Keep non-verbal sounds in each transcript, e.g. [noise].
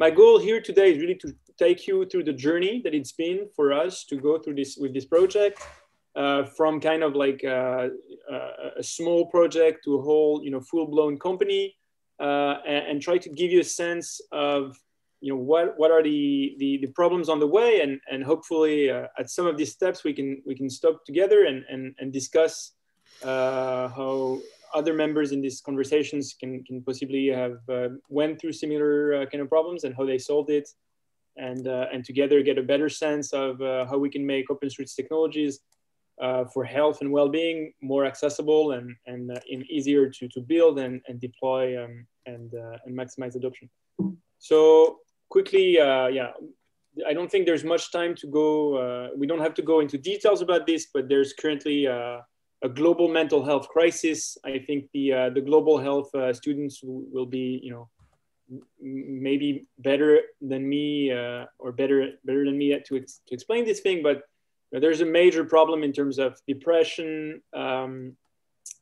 my goal here today is really to take you through the journey that it's been for us to go through this with this project uh, from kind of like uh, uh, a small project to a whole you know full-blown company uh, and, and, try to give you a sense of you know what what are the the, the problems on the way and and hopefully uh, at some of these steps we can we can stop together and and, and discuss uh, how other members in these conversations can can possibly have went through similar kind of problems and how they solved it and and together get a better sense of how we can make open source technologies uh, for health and well-being more accessible and, and, uh, easier to, to build and, and deploy um, and, uh, and maximize adoption. So quickly, uh, yeah, I don't think there's much time to go. Uh, we don't have to go into details about this, but there's currently uh, a global mental health crisis. I think the, the global health students will be, you know, maybe better than me or better, better than me to, ex to explain this thing, but there's a major problem in terms of depression, um,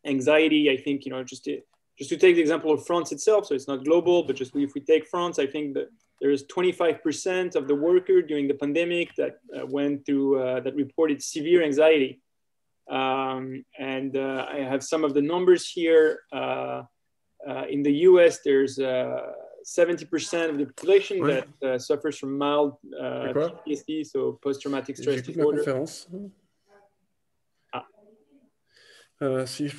anxiety. I think you know just to, just to take the example of France itself, so it's not global, but just if we take France, I think that there is 25% of the worker during the pandemic that uh, went through uh, that reported severe anxiety. Um, and uh, I have some of the numbers here. Uh, uh, in the U.S., there's uh, 70% of the population ouais. that uh, suffers from mild uh, PTSD, so post-traumatic stress disorder. Ah. Uh, si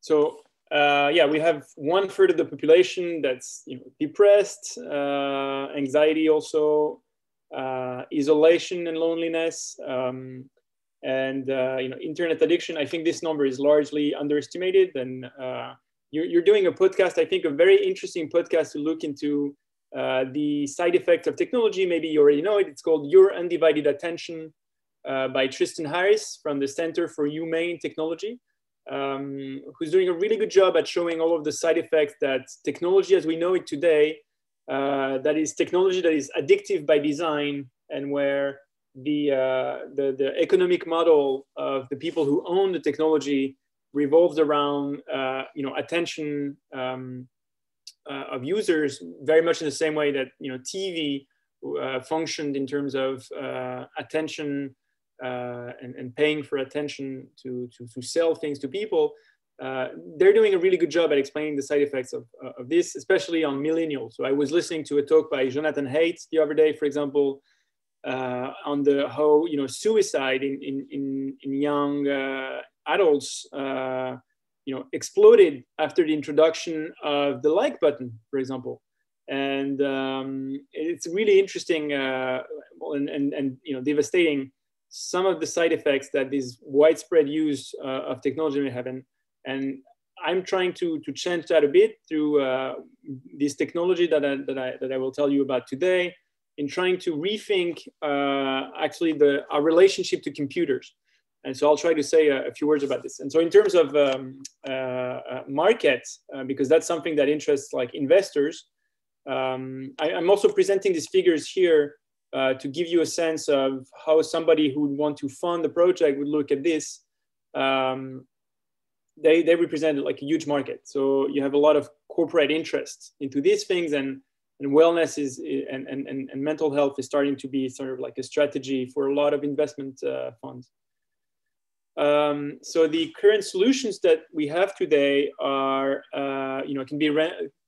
so uh, yeah, we have one third of the population that's you know, depressed, uh, anxiety also, uh, isolation and loneliness, um, and you know internet addiction. I think this number is largely underestimated and you're, you're doing a podcast, I think a very interesting podcast to look into uh, the side effects of technology. Maybe you already know it. It's called Your Undivided Attention uh, by Tristan Harris from the Center for Humane Technology, um, who's doing a really good job at showing all of the side effects that technology as we know it today, uh, that is technology that is addictive by design and where the, uh, the, the economic model of the people who own the technology revolves around uh, you know attention um, uh, of users very much in the same way that you know TV uh, functioned in terms of uh, attention uh, and, and paying for attention to, to, to sell things to people. Uh, they're doing a really good job at explaining the side effects of, of this, especially on millennials. So I was listening to a talk by Jonathan Haidt the other day, for example, uh, on the how you know suicide in in in, in young uh, adults uh, you know exploded after the introduction of the like button for example. And um, it's really interesting uh, and, and, and you know devastating some of the side effects that this widespread use uh, of technology may have. And, i'm trying to, to change that a bit through uh, this technology that I, that, I, that I will tell you about today in trying to rethink uh, actually the, our relationship to computers and so I'll try to say a, a few words about this. And so in terms of um, uh, uh, markets, uh, because that's something that interests like investors, um, I, am also presenting these figures here uh, to give you a sense of how somebody who would want to fund the project would look at this. Um, they, they represent like a huge market. So you have a lot of corporate interest into these things and, and wellness is and, and, and mental health is starting to be sort of like a strategy for a lot of investment uh, funds. Um, so the current solutions that we have today are, uh, you know, can be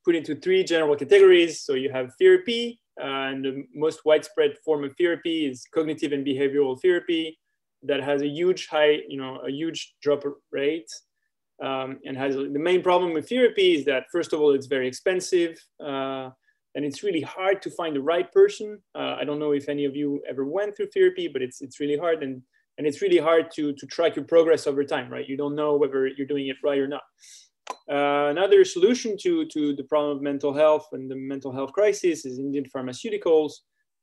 put into three general categories. So you have therapy, uh, and the most widespread form of therapy is cognitive and behavioral therapy that has a huge high, you know, a huge drop rate. Um, and has the main problem with therapy is that first of all, it's very expensive. Uh, and it's really hard to find the right person. Uh, I don't know if any of you ever went through therapy, but it's, it's really hard. And and it's really hard to, to track your progress over time, right? You don't know whether you're doing it right or not. Uh, another solution to, to the problem of mental health and the mental health crisis is Indian pharmaceuticals,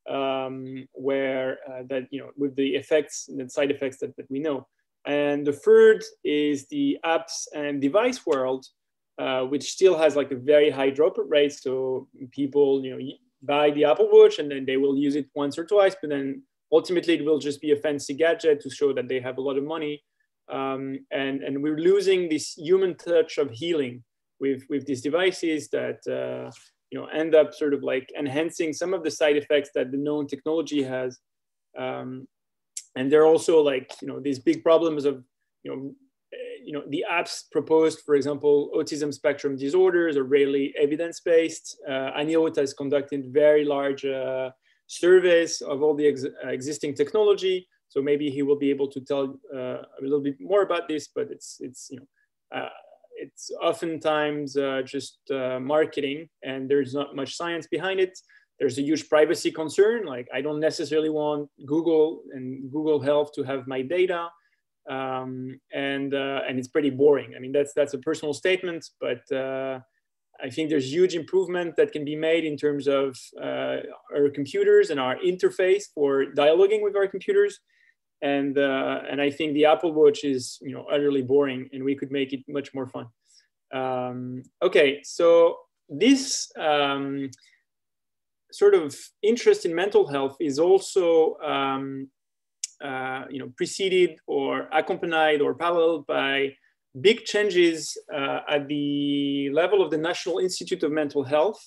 um, where uh, that, you know, with the effects and side effects that, that we know. And the third is the apps and device world, uh, which still has like a very high dropout rate. So people, you know, buy the Apple Watch and then they will use it once or twice, but then ultimately it will just be a fancy gadget to show that they have a lot of money. Um, and, and we're losing this human touch of healing with, with these devices that, uh, you know end up sort of like enhancing some of the side effects that the known technology has um, and there are also like you know these big problems of you know you know the apps proposed for example autism spectrum disorders are rarely evidence-based uh, Anil has conducted very large uh, surveys of all the ex existing technology so maybe he will be able to tell uh, a little bit more about this but it's it's you know uh, it's oftentimes uh, just uh, marketing and there's not much science behind it there's a huge privacy concern. Like I don't necessarily want Google and Google Health to have my data. Um, and, uh, and it's pretty boring. I mean, that's, that's a personal statement, but uh, I think there's huge improvement that can be made in terms of uh, our computers and our interface for dialoguing with our computers. And, uh, and I think the Apple Watch is, you know, utterly boring and we could make it much more fun. Um, okay, so this, um, sort of interest in mental health is also um, uh, you know preceded or accompanied or paralleled by big changes uh, at the level of the National Institute of Mental Health,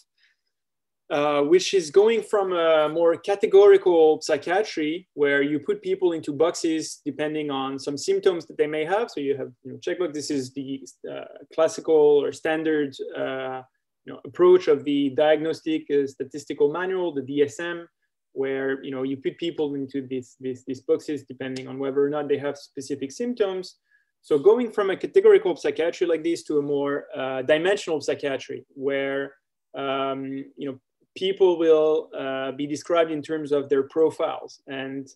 uh, which is going from a more categorical psychiatry where you put people into boxes depending on some symptoms that they may have. So you have you know, checkbox. This is the uh, classical or standard uh, you know, approach of the diagnostic uh, statistical manual, the DSM, where you know you put people into these, these, these boxes depending on whether or not they have specific symptoms. So going from a categorical psychiatry like this to a more uh, dimensional psychiatry, where um, you know people will uh, be described in terms of their profiles and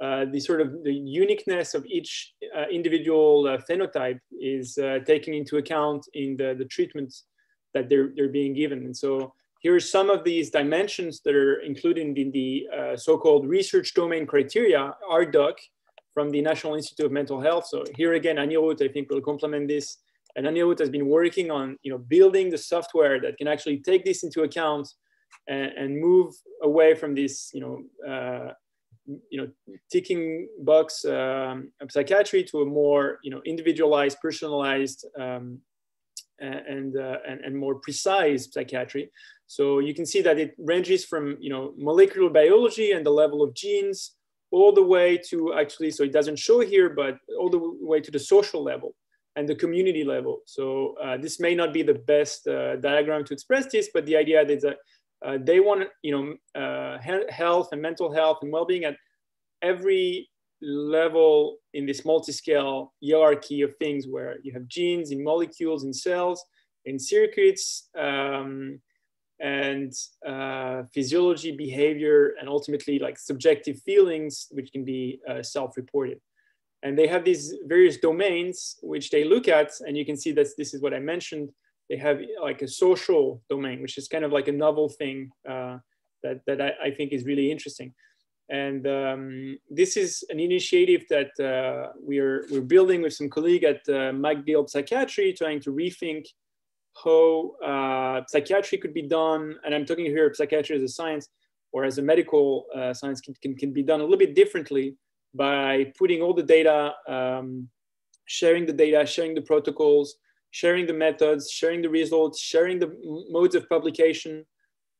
uh, the sort of the uniqueness of each uh, individual uh, phenotype is uh, taken into account in the, the treatments that they're, they're being given. And so here are some of these dimensions that are included in the uh, so-called research domain criteria, RDoC, from the National Institute of Mental Health. So here again, Anirudh, I think will complement this. And Anirudh has been working on you know, building the software that can actually take this into account and, and move away from this you know, uh, you know, ticking box um, psychiatry to a more you know, individualized, personalized um, and, uh, and, and, more precise psychiatry. So you can see that it ranges from you know molecular biology and the level of genes all the way to actually, so it doesn't show here, but all the way to the social level and the community level. So uh, this may not be the best uh, diagram to express this, but the idea is that uh, they want you know uh, health and mental health and well-being at every level in this multi-scale hierarchy of things where you have genes in molecules in cells in circuits um, and uh, physiology behavior and ultimately like subjective feelings which can be uh, self-reported. And they have these various domains which they look at and you can see that this is what i mentioned. They have like a social domain which is kind of like a novel thing uh, that, that I, I think is really interesting. And um, this is an initiative that uh, we're, we're building with some colleague at uh, McGill Psychiatry, trying to rethink how uh, psychiatry could be done. And I'm talking here psychiatry as a science or as a medical uh, science can, can, can, be done a little bit differently by putting all the data, um, sharing the data, sharing the protocols, sharing the methods, sharing the results, sharing the modes of publication,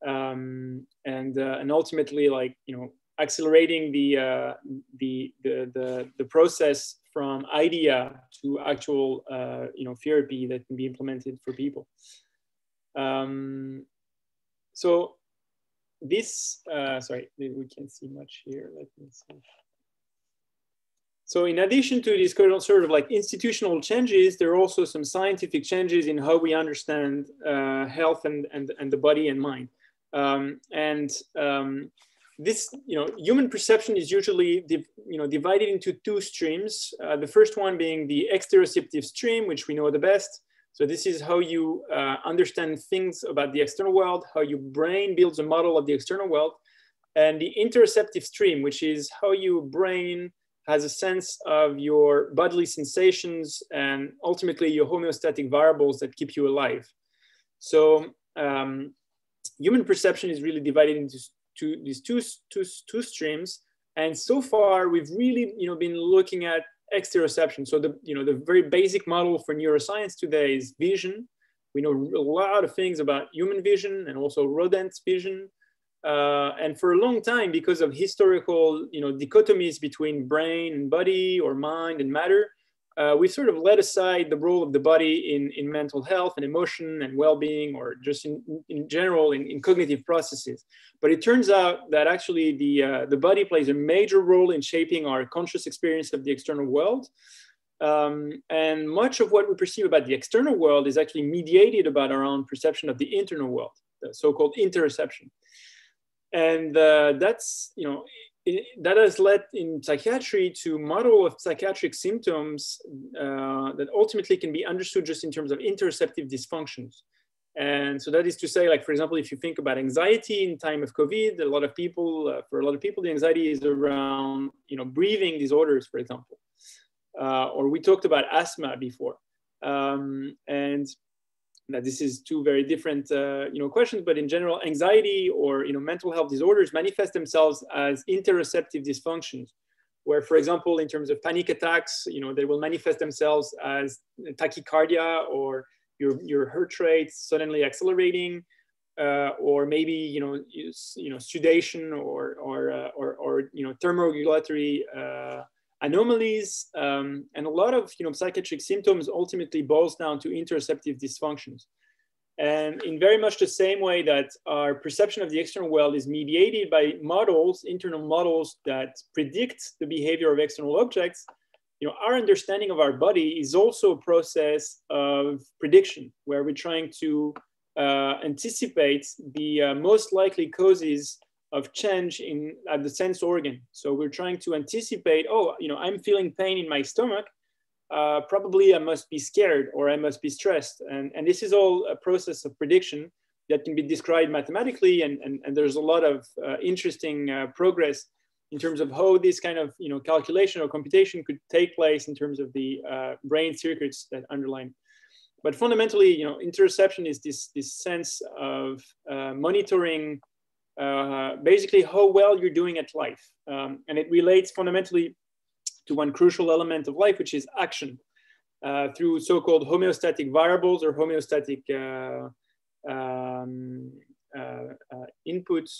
um, and, uh, and ultimately like, you know, accelerating the, uh, the, the, the, the, process from idea to actual uh, you know, therapy that can be implemented for people. Um, so this, uh, sorry, we can't see much here. Let me see. So in addition to these sort of like institutional changes, there are also some scientific changes in how we understand uh, health and, and, and the body and mind. Um, and um, this, you know, human perception is usually, you know, divided into two streams. Uh, the first one being the exteroceptive stream, which we know the best. So this is how you uh, understand things about the external world, how your brain builds a model of the external world. And the interoceptive stream, which is how your brain has a sense of your bodily sensations and ultimately your homeostatic variables that keep you alive. So um, human perception is really divided into two, these two, two, two streams. And so far, we've really you know, been looking at exteroception. So the, you know, the very basic model for neuroscience today is vision. We know a lot of things about human vision and also rodent vision. Uh, and for a long time, because of historical you know, dichotomies between brain and body or mind and matter, uh, we sort of let aside the role of the body in, in mental health and emotion and well-being or just in, in general in, in cognitive processes. But it turns out that actually the, uh, the body plays a major role in shaping our conscious experience of the external world. Um, and much of what we perceive about the external world is actually mediated about our own perception of the internal world, the so-called interoception. And uh, that's, you know, it, that has led in psychiatry to model of psychiatric symptoms uh, that ultimately can be understood just in terms of interoceptive dysfunctions. And so that is to say, like, for example, if you think about anxiety in time of COVID, a lot of people, uh, for a lot of people, the anxiety is around, you know, breathing disorders, for example. Uh, or we talked about asthma before. Um, and that this is two very different uh, you know questions but in general anxiety or you know mental health disorders manifest themselves as interoceptive dysfunctions where for example in terms of panic attacks you know they will manifest themselves as tachycardia or your, your heart rate suddenly accelerating uh, or maybe you know you, you know sudation or or, uh, or, or you know thermoregulatory uh, anomalies um, and a lot of you know psychiatric symptoms ultimately boils down to interoceptive dysfunctions. And in very much the same way that our perception of the external world is mediated by models internal models that predict the behavior of external objects you know our understanding of our body is also a process of prediction where we're trying to uh, anticipate the uh, most likely causes of change in at the sense organ. So we're trying to anticipate, oh, you know, I'm feeling pain in my stomach. Uh, probably I must be scared or I must be stressed. And, and this is all a process of prediction that can be described mathematically. And, and, and there's a lot of uh, interesting uh, progress in terms of how this kind of you know, calculation or computation could take place in terms of the uh, brain circuits that underline. But fundamentally, you know, interoception is this, this sense of uh, monitoring uh, basically how well you're doing at life. Um, and it relates fundamentally to one crucial element of life, which is action uh, through so-called homeostatic variables or homeostatic uh, um, uh, uh, inputs,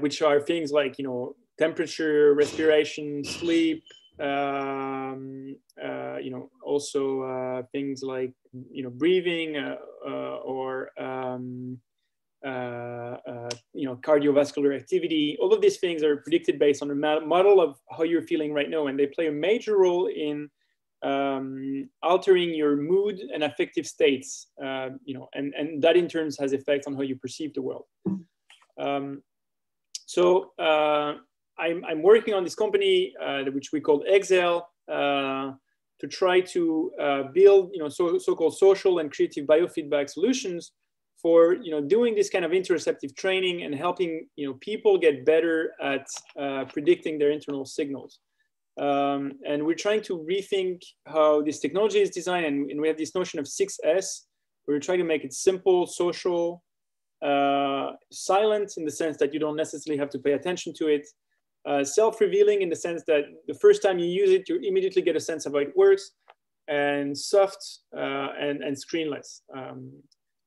which are things like, you know, temperature, respiration, sleep, um, uh, you know, also uh, things like, you know, breathing uh, or um, uh, uh, you know, cardiovascular activity. All of these things are predicted based on a model of how you're feeling right now, and they play a major role in um, altering your mood and affective states. Uh, you know, and and that in turn has effects on how you perceive the world. Um, so uh, I'm I'm working on this company uh, which we call Exhale uh, to try to build you know so so-called social and creative biofeedback solutions for you know doing this kind of interoceptive training and helping you know people get better at uh, predicting their internal signals. Um, and we're trying to rethink how this technology is designed, and, and, we have this notion of 6S. We're trying to make it simple, social, uh, silent in the sense that you don't necessarily have to pay attention to it, uh, self-revealing in the sense that the first time you use it, you immediately get a sense of how it works, and soft uh, and, and screenless. Um,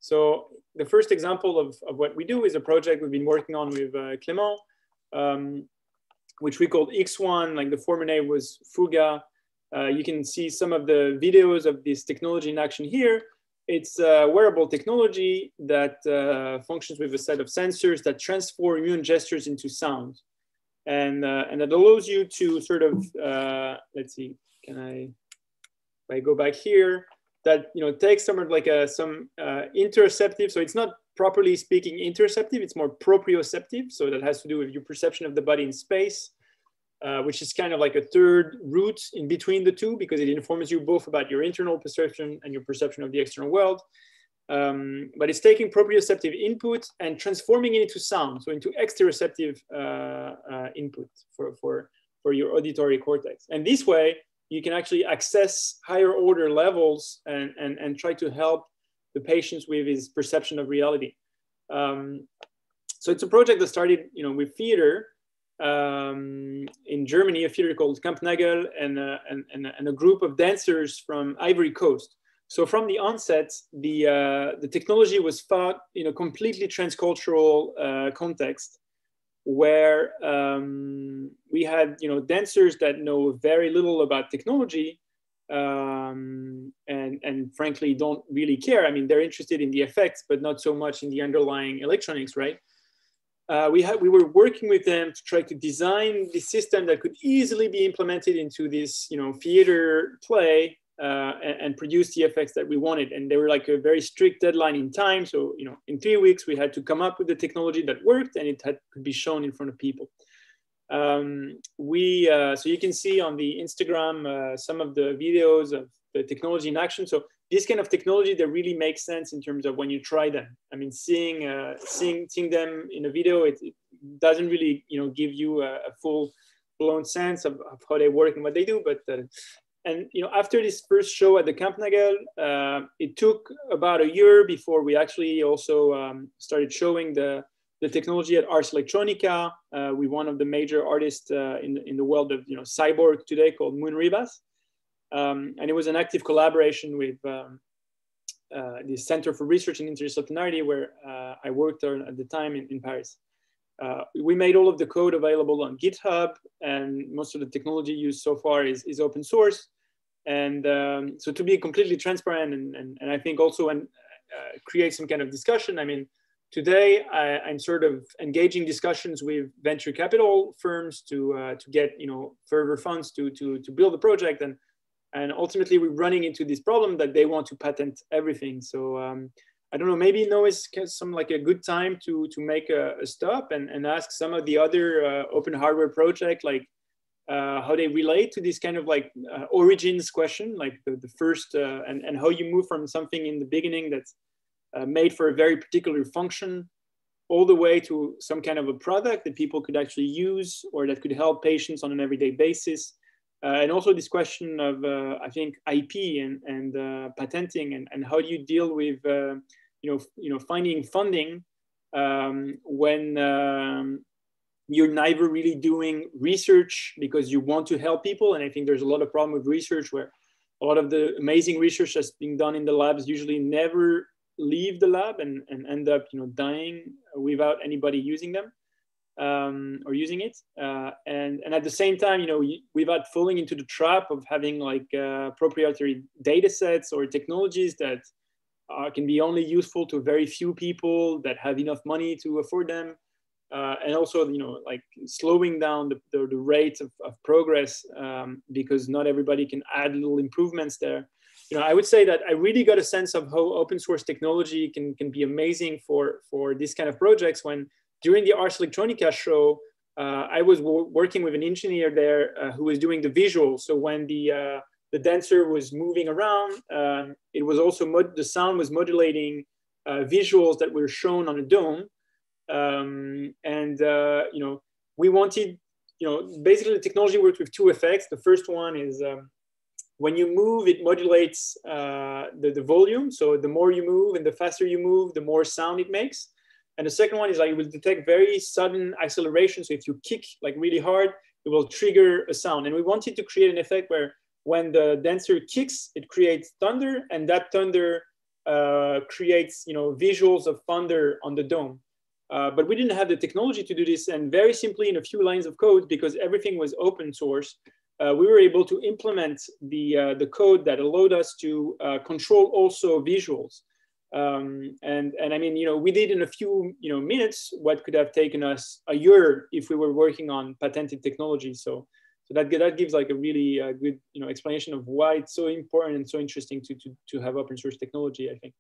so the first example of, of what we do is a project we've been working on with uh, Clément, um, which we called X1, like the former name was Fuga. Uh, you can see some of the videos of this technology in action here. It's a wearable technology that uh, functions with a set of sensors that transform immune gestures into sound. And, uh, and that allows you to sort of, uh, let's see, can I, if I go back here, that you know takes some like a some uh, interoceptive. So it's not properly speaking interoceptive. It's more proprioceptive. So that has to do with your perception of the body in space, uh, which is kind of like a third route in between the two because it informs you both about your internal perception and your perception of the external world. Um, but it's taking proprioceptive input and transforming it into sound, so into exteroceptive uh, uh, input for, for, for your auditory cortex. And this way, you can actually access higher order levels and, and, and try to help the patients with his perception of reality. Um, so it's a project that started, you know, with theater um, in Germany, a theater called Kampnagel, and, uh, and, and, and, a group of dancers from Ivory Coast. So from the onset, the, uh, the technology was thought in a completely transcultural uh, context where um, we had you know dancers that know very little about technology um, and and frankly don't really care. I mean, they're interested in the effects, but not so much in the underlying electronics, right? Uh, we had we were working with them to try to design the system that could easily be implemented into this you know theater play uh, and, and, produce the effects that we wanted. And they were like a very strict deadline in time. So, you know, in three weeks, we had to come up with the technology that worked and it had, could be shown in front of people. Um, we, uh, so you can see on the Instagram uh, some of the videos of the technology in action. So this kind of technology that really makes sense in terms of when you try them. I mean, seeing, uh, seeing, seeing them in a video, it, it, doesn't really, you know, give you a, a full blown sense of, of, how they work and what they do, but uh, and you know, after this first show at the Kampnagel, uh, it took about a year before we actually also um, started showing the, the technology at Ars Electronica uh, with one of the major artists uh, in, in the world of you know cyborg today called Moon Ribas. Um, and it was an active collaboration with um, uh, the Center for Research in Interdisciplinarity, where uh, I worked at the time in, in Paris. Uh, we made all of the code available on GitHub, and most of the technology used so far is, is open source. And um, so to be completely transparent and, and, and I think also and uh, create some kind of discussion, I mean, today I, am sort of engaging discussions with venture capital firms to, uh, to get, you know, further funds to, to, to build the project. And, and ultimately we're running into this problem that they want to patent everything. So um, I don't know, maybe now is some like a good time to, to make a, a stop and, and ask some of the other uh, open hardware project like uh, how they relate to this kind of like uh, origins question, like the, the first, uh, and, and how you move from something in the beginning that's uh, made for a very particular function all the way to some kind of a product that people could actually use or that could help patients on an everyday basis. Uh, and also this question of, I think, IP and, and patenting and, and how do you deal with, you, know, you know, finding funding um, when um, you're neither really doing research because you want to help people. And I think there's a lot of problem with research where a lot of the amazing research that's being done in the labs usually never leave the lab and, and end up, you know, dying without anybody using them um, or using it. Uh, and, and at the same time, you know, without falling into the trap of having like uh, proprietary data sets or technologies that uh, can be only useful to very few people that have enough money to afford them uh, and also you know like slowing down the, the, the rate of, of progress um, because not everybody can add little improvements there. You know i would say that i really got a sense of how open source technology can, can be amazing for for this kind of projects when during the ars electronica show uh, i was working with an engineer there uh, who was doing the visuals. So when the uh, the dancer was moving around um, it was also the sound was modulating uh, visuals that were shown on a dome um, and uh, you know, we wanted, you know, basically the technology worked with two effects. The first one is um, when you move, it modulates uh, the, the volume. So the more you move and the faster you move, the more sound it makes. And the second one is like it will detect very sudden acceleration. So if you kick like really hard, it will trigger a sound. And we wanted to create an effect where when the dancer kicks, it creates thunder, and that thunder uh, creates you know visuals of thunder on the dome. Uh, but we didn't have the technology to do this. And very simply in a few lines of code, because everything was open source, uh, we were able to implement the, uh, the code that allowed us to uh, control also visuals. Um, and, and I mean, you know, we did in a few you know, minutes what could have taken us a year if we were working on patented technology. So, so that, that gives like a really uh, good you know, explanation of why it's so important and so interesting to, to, to have open source technology, I think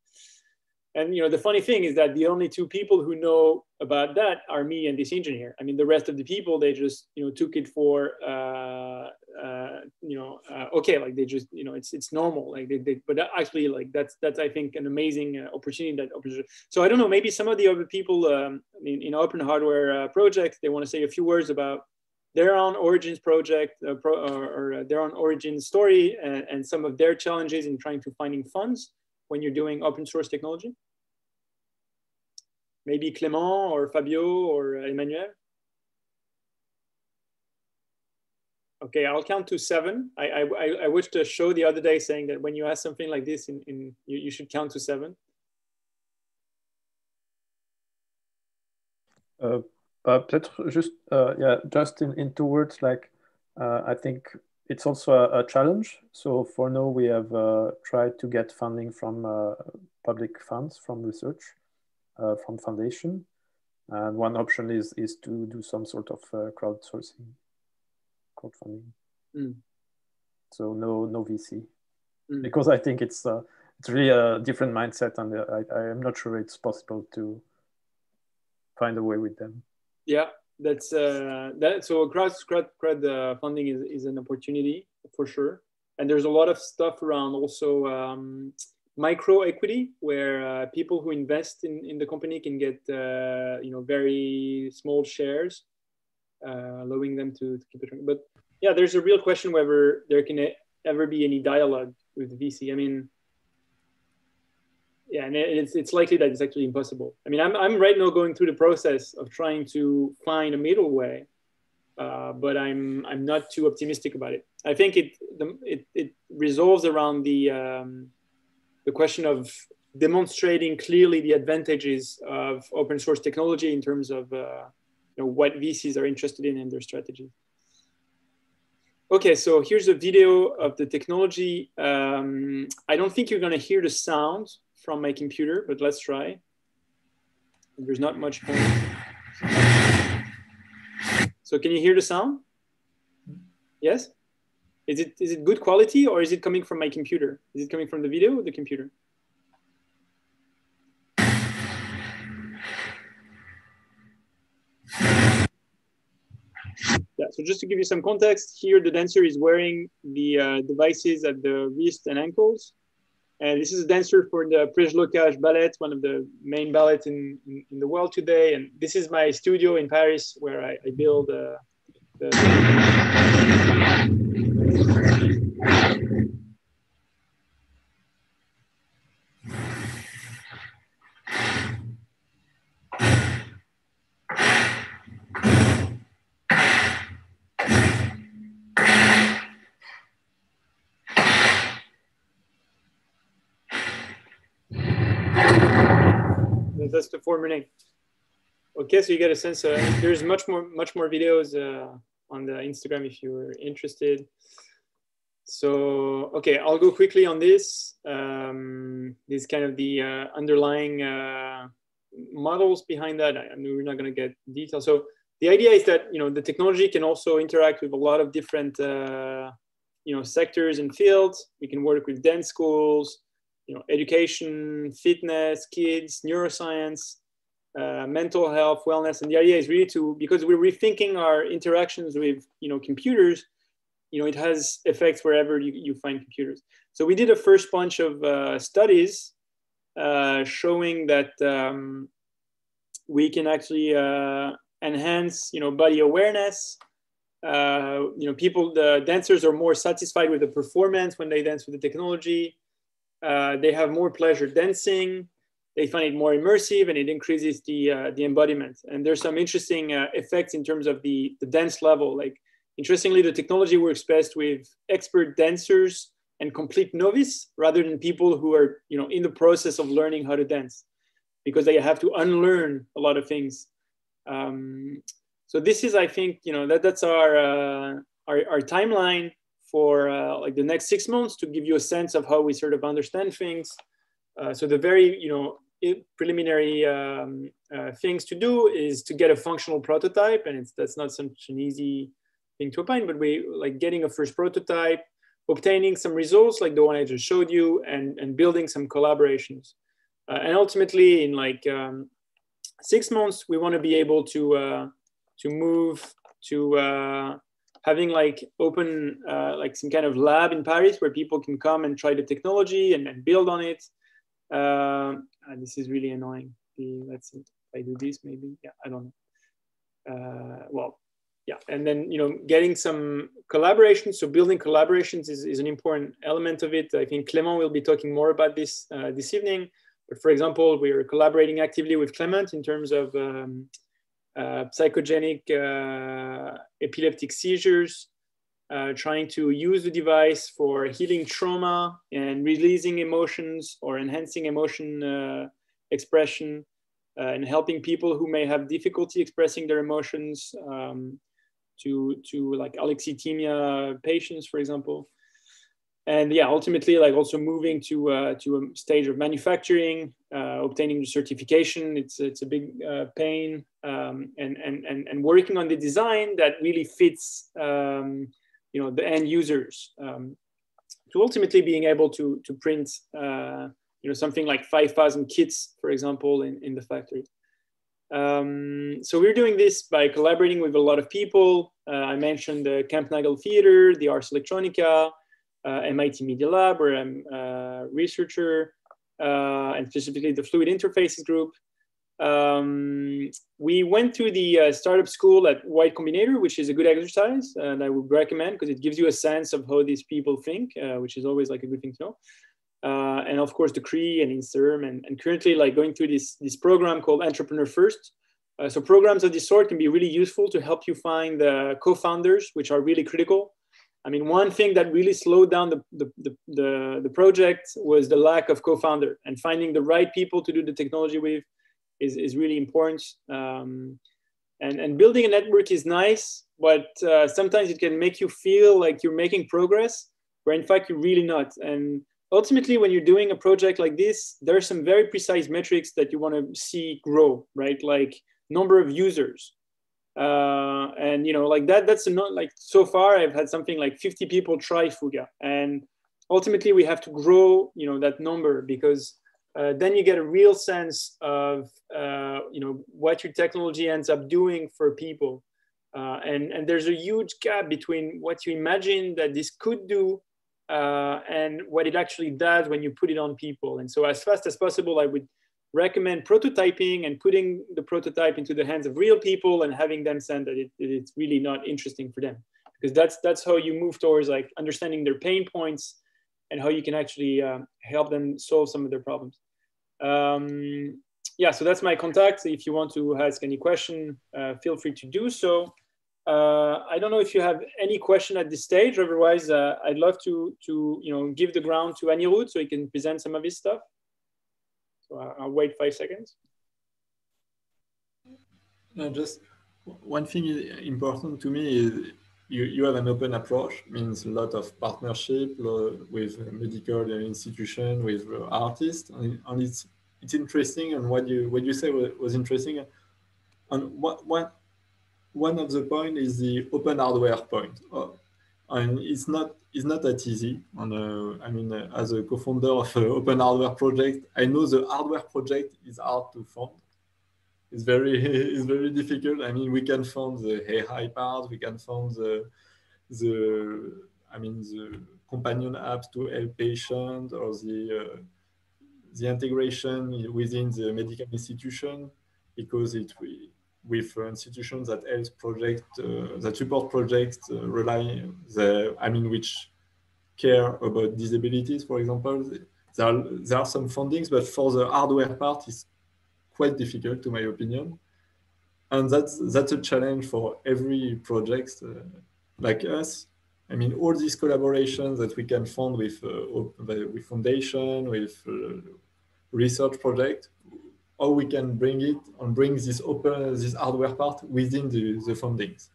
and you know the funny thing is that the only two people who know about that are me and this engineer i mean the rest of the people they just you know took it for uh, uh, you know uh, okay like they just you know it's it's normal like they, they but actually like that's that's i think an amazing uh, opportunity that opportunity. so i don't know maybe some of the other people um, in, in open hardware uh, projects they want to say a few words about their own origins project uh, pro, or, or, their own origin story and, and some of their challenges in trying to finding funds when you're doing open source technology? Maybe Clément or Fabio or Emmanuel? Okay, I'll count to seven. I, I, I watched a show the other day saying that when you ask something like this, in, in you, you should count to seven. Uh, but just uh, yeah, just in, in two words, like uh, I think it's also a, a, challenge. So for now, we have uh, tried to get funding from uh, public funds, from research, uh, from foundation, and one option is is to do some sort of crowdsourcing crowdfunding. Mm. So no no VC mm. because I think it's uh, it's really a different mindset, and uh, I I am not sure it's possible to find a way with them. Yeah, that's uh, that. So crowd crowd crowd uh, funding is is an opportunity for sure, and there's a lot of stuff around also. Um, micro equity where uh, people who invest in, in the company can get uh, you know very small shares uh, allowing them to, to keep it. running. But yeah, there's a real question whether there can ever be any dialogue with VC. I mean, yeah, and it's, it's likely that it's actually impossible. I mean, I'm, I'm right now going through the process of trying to find a middle way, uh, but I'm, I'm not too optimistic about it. I think it, the, it, it resolves around the, um, the question of demonstrating clearly the advantages of open source technology in terms of uh, you know, what VCs are interested in and their strategy. Okay, so here's a video of the technology. Um, I don't think you're gonna hear the sound from my computer, but let's try. There's not much point. So can you hear the sound? Yes? Is it, is it good quality or is it coming from my computer? Is it coming from the video or the computer? Yeah, so just to give you some context, here the dancer is wearing the uh, devices at the wrist and ankles. And this is a dancer for the Preljocaj Ballet, one of the main ballets in, in, in, the world today. And this is my studio in Paris where I, I build uh, the that's the former name. Okay, so you get a sense. Uh, there's much more, much more videos uh, on the Instagram if you're interested. So, okay, I'll go quickly on this. Um, this kind of the uh, underlying uh, models behind that. I, I mean, we're not going to get details. So the idea is that you know the technology can also interact with a lot of different uh, you know sectors and fields. We can work with dance schools, you know, education, fitness, kids, neuroscience, uh, mental health, wellness. And the idea is really to, because we're rethinking our interactions with, you know, computers, you know, it has effects wherever you, you find computers. So we did a first bunch of uh, studies uh, showing that um, we can actually uh, enhance, you know, body awareness. Uh, you know, people, the dancers are more satisfied with the performance when they dance with the technology uh, they have more pleasure dancing. They find it more immersive and it increases the, uh, the embodiment. And there's some interesting uh, effects in terms of the, the dance level. Like, interestingly, the technology works best with expert dancers and complete novice rather than people who are you know, in the process of learning how to dance because they have to unlearn a lot of things. Um, so this is, I think, you know, that, that's our, uh, our, our timeline for uh, like the next six months to give you a sense of how we sort of understand things. Uh, so the very, you know, preliminary um, uh, things to do is to get a functional prototype, and it's that's not such an easy thing to obtain, but we like getting a first prototype, obtaining some results like the one I just showed you, and and building some collaborations, uh, and ultimately in like um, six months we want to be able to uh, to move to uh, having like open uh, like some kind of lab in Paris where people can come and try the technology and, and build on it. Uh, this is really annoying. The, let's see if I do this maybe. Yeah, I don't know. Uh, well, yeah, and then you know getting some collaborations. So building collaborations is, is an important element of it. I think Clement will be talking more about this uh, this evening. But for example, we are collaborating actively with Clement in terms of um, uh, psychogenic uh, epileptic seizures. Uh, trying to use the device for healing trauma and releasing emotions or enhancing emotion uh, expression uh, and helping people who may have difficulty expressing their emotions um, to, to like alexithymia patients, for example. And yeah, ultimately, like also moving to uh, to a stage of manufacturing, uh, obtaining the certification. It's it's a big pain, um, and, and and and working on the design that really fits um, you know the end users um, to ultimately being able to to print uh, you know something like 5000 kits for example in, in the factory. Um, so we're doing this by collaborating with a lot of people. Uh, i mentioned the Kampnagel theater the ars electronica uh, mit media lab where i'm a researcher uh, and specifically the fluid interfaces group um, we went to the uh, startup school at Y Combinator, which is a good exercise, and I would recommend because it gives you a sense of how these people think, uh, which is always like a good thing to know. Uh, and of course, the CRE and INSERM, and, and currently like going through this this program called Entrepreneur First. Uh, so programs of this sort can be really useful to help you find the co-founders, which are really critical. I mean, one thing that really slowed down the, the, the, the, the project was the lack of co-founder and finding the right people to do the technology with is, is really important. Um, and, and building a network is nice, but uh, sometimes it can make you feel like you're making progress, where in fact you're really not. And ultimately, when you're doing a project like this, there are some very precise metrics that you want to see grow, right? Like number of users. Uh, and you know, like that, that's not like so far I've had something like 50 people try Fuga. And ultimately we have to grow, you know, that number because uh, then you get a real sense of uh, you know what your technology ends up doing for people. Uh, and and there's a huge gap between what you imagine that this could do uh, and what it actually does when you put it on people. And so as fast as possible i would recommend prototyping and putting the prototype into the hands of real people and having them send that it, it's really not interesting for them. Because that's that's how you move towards like understanding their pain points and how you can actually uh, help them solve some of their problems um, yeah, so that's my contact. If you want to ask any question, uh, feel free to do so. Uh, I don't know if you have any question at this stage. Otherwise, uh, I'd love to to you know give the ground to Anirudh so he can present some of his stuff. So I'll, wait five seconds. No, just one thing important to me is you, you have an open approach means a lot of partnership with medical institution with artists and, and, it's it's interesting and what you what you say was, was interesting. And what one one of the point is the open hardware point. Uh, and it's not it's not that easy. And uh, i mean uh, as a co-founder of an open hardware project i know the hardware project is hard to fund it's very [laughs] it's very difficult. I mean, we can fund the AI part, we can fund the the I mean the companion apps to help patients or the uh, the integration within the medical institution because it we with institutions that help project uh, that support projects uh, rely the I mean which care about disabilities, for example. There are, there are some fundings, but for the hardware part, it's quite difficult, to my opinion. And that's that's a challenge for every project uh, like us. I mean, all these collaborations that we can fund with uh, with foundation, with uh, research project, how we can bring it and bring this open this hardware part within the, the fundings.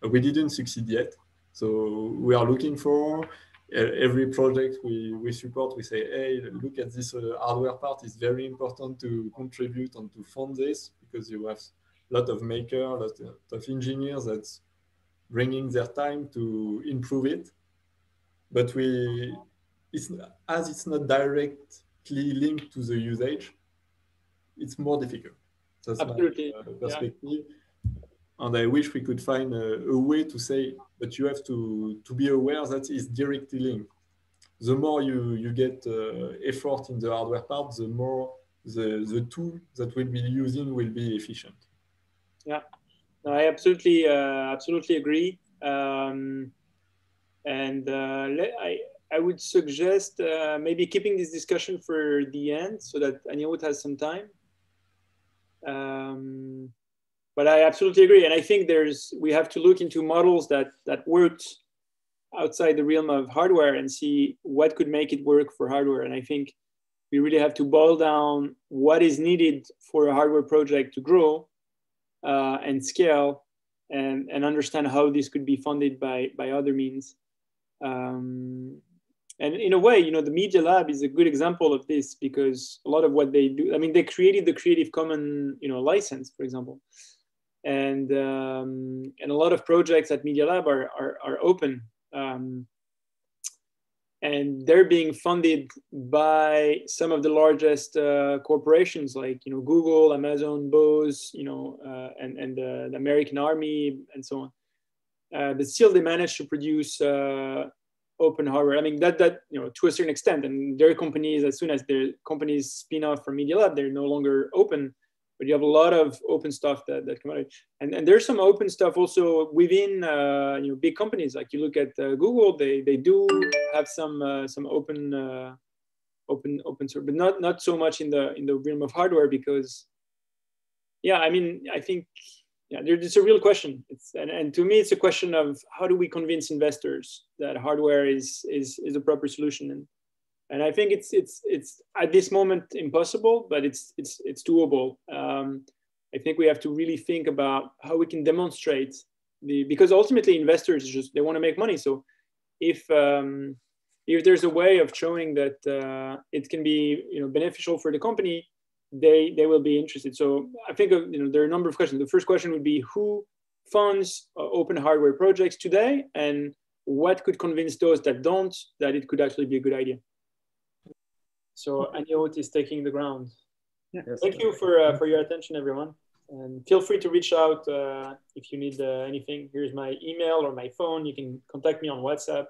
We didn't succeed yet, so we are looking for every project we, we support, we say, hey, look at this uh, hardware part. It's very important to contribute and to fund this because you have a lot of makers, a lot of engineers that's bringing their time to improve it. But we, it's, as it's not directly linked to the usage, it's more difficult. That's Absolutely. my uh, perspective. Yeah and I wish we could find a, a, way to say, but you have to, to be aware that it's directly linked. The more you, you get uh, effort in the hardware part, the more the, the tool that we'll be using will be efficient. Yeah, no, I absolutely, uh, absolutely agree. Um, and uh, I, I would suggest uh, maybe keeping this discussion for the end so that Anirudh has some time. Um, but I absolutely agree, and I think there's we have to look into models that that worked outside the realm of hardware and see what could make it work for hardware. And I think we really have to boil down what is needed for a hardware project to grow uh, and scale and, and understand how this could be funded by, by other means. Um, and in a way, you know, the Media Lab is a good example of this because a lot of what they do, I mean, they created the Creative Commons, you know, license, for example. And, um, and a lot of projects at Media Lab are, are, are open. Um, and they're being funded by some of the largest uh, corporations like you know Google, Amazon, Bose, you know, uh, and and uh, the American Army and so on. Uh, but still, they manage to produce uh, open hardware. I mean that that you know to a certain extent, and their companies as soon as their companies spin off from Media Lab, they're no longer open but you have a lot of open stuff that, that come out. And, and there's some open stuff also within uh, you know big companies. Like you look at uh, Google, they, they do have some uh, some open uh, open open source, but not not so much in the in the realm of hardware because yeah, I mean I think yeah, there's a real question. It's, and, and to me, it's a question of how do we convince investors that hardware is is is a proper solution and and I think it's it's it's at this moment impossible, but it's it's it's doable. Um, I think we have to really think about how we can demonstrate the because ultimately investors just they want to make money. So if um, if there's a way of showing that uh, it can be you know beneficial for the company, they they will be interested. So I think you know there are a number of questions. The first question would be who funds uh, open hardware projects today, and what could convince those that don't that it could actually be a good idea. So Aniot is taking the ground. Yeah. Yes. Thank you for, uh, for your attention, everyone. And feel free to reach out uh, if you need uh, anything. Here's my email or my phone. You can contact me on WhatsApp.